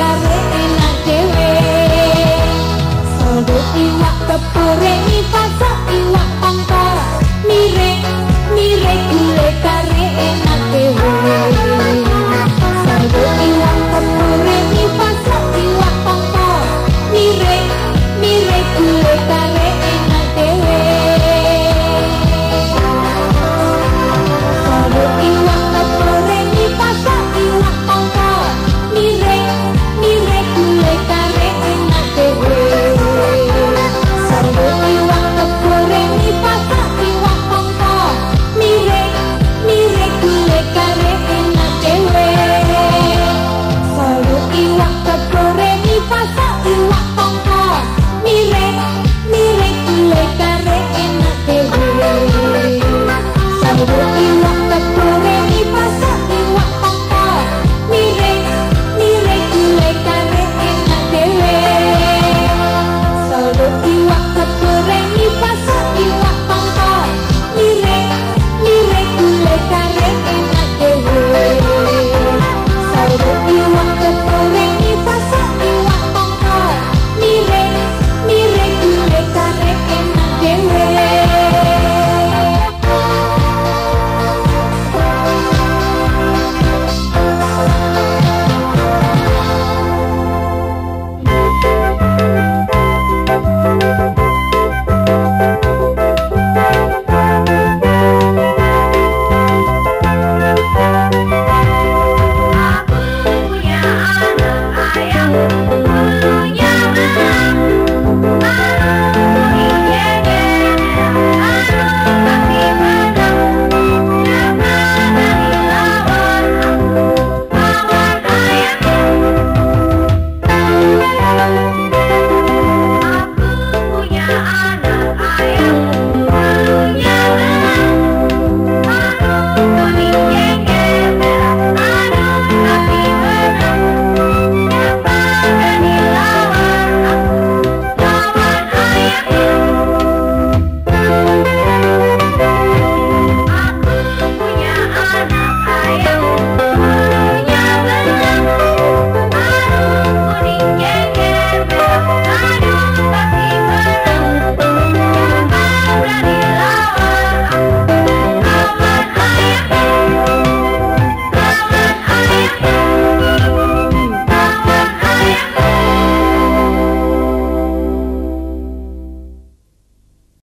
karena enak dewe Sodo iwak kepure ipa